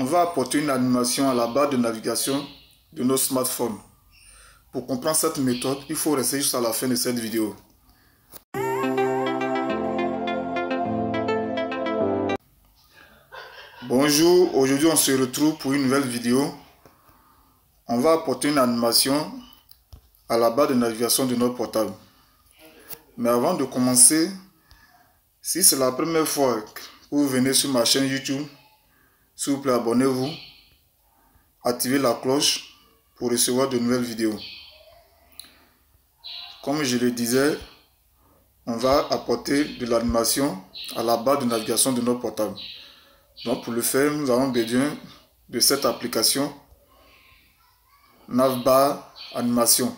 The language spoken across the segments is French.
on va apporter une animation à la barre de navigation de nos smartphones. Pour comprendre cette méthode, il faut rester jusqu'à la fin de cette vidéo. Bonjour, aujourd'hui on se retrouve pour une nouvelle vidéo. On va apporter une animation à la barre de navigation de notre portable. Mais avant de commencer, si c'est la première fois que vous venez sur ma chaîne YouTube, s'il vous plaît abonnez-vous, activez la cloche pour recevoir de nouvelles vidéos. Comme je le disais, on va apporter de l'animation à la barre de navigation de notre portable. Donc pour le faire, nous avons besoin de cette application Navbar Animation.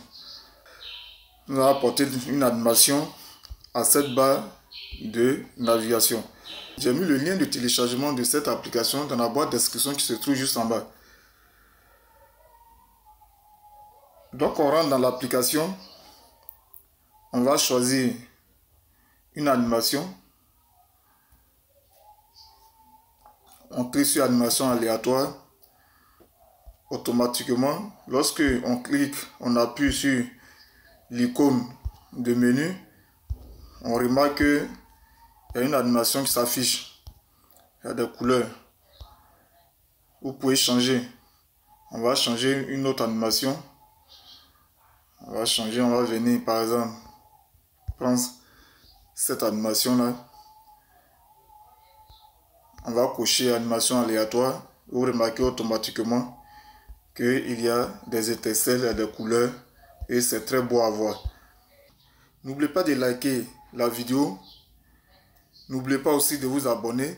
Nous allons apporter une animation à cette barre de navigation. J'ai mis le lien de téléchargement de cette application dans la boîte description qui se trouve juste en bas. Donc on rentre dans l'application. On va choisir une animation. On clique sur animation aléatoire. Automatiquement, lorsque on clique, on appuie sur l'icône de menu, on remarque qu'il y a une animation qui s'affiche. Il y a des couleurs. Vous pouvez changer. On va changer une autre animation. On va changer, on va venir par exemple prendre cette animation là. On va cocher animation aléatoire. Vous remarquez automatiquement qu'il y a des étincelles et des couleurs et c'est très beau à voir. N'oubliez pas de liker la vidéo. N'oubliez pas aussi de vous abonner